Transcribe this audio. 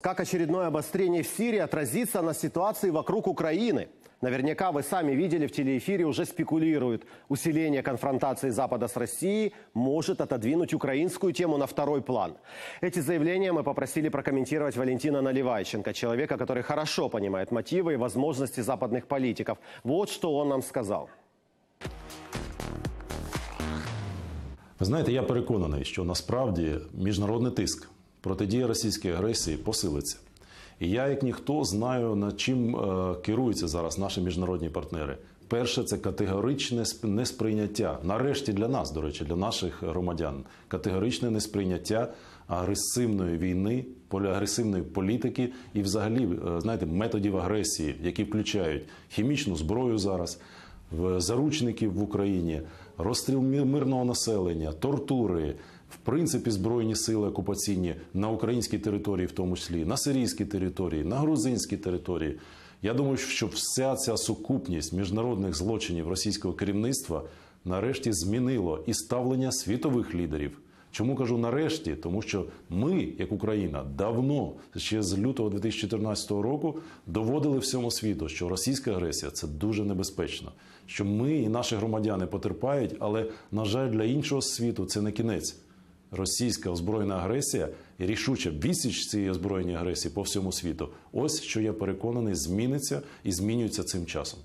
Как очередное обострение в Сирии отразится на ситуации вокруг Украины? Наверняка вы сами видели в телеэфире, уже спекулируют. Усиление конфронтации Запада с Россией может отодвинуть украинскую тему на второй план. Эти заявления мы попросили прокомментировать Валентина Наливайченко, человека, который хорошо понимает мотивы и возможности западных политиков. Вот что он нам сказал. Ви знаєте, я переконаний, що насправді міжнародний тиск протидія російській агресії посилиться. І я, як ніхто, знаю, над чим е, керуються зараз наші міжнародні партнери. Перше, це категоричне сп- несприйняття. Нарешті для нас, до речі, для наших громадян, категоричне несприйняття агресивної війни, агресивної політики і, взагалі, е, знаєте, методів агресії, які включають хімічну зброю зараз, заручників в Україні, розстріл мирного населення, тортури, в принципі, збройні сили окупаційні на українській території, в тому числі на сирійській території, на грузинській території. Я думаю, що вся ця сукупність міжнародних злочинів російського керівництва нарешті змінило і ставлення світових лідерів. Чому кажу нарешті? Тому що ми, як Україна, давно ще з лютого 2014 року доводили всьому світу, що російська агресія це дуже небезпечно. Що ми і наші громадяни потерпають, але на жаль, для іншого світу це не кінець. Російська озброєна агресія і рішуча відсіч цієї озброєній агресії по всьому світу. Ось що я переконаний, зміниться і змінюється цим часом.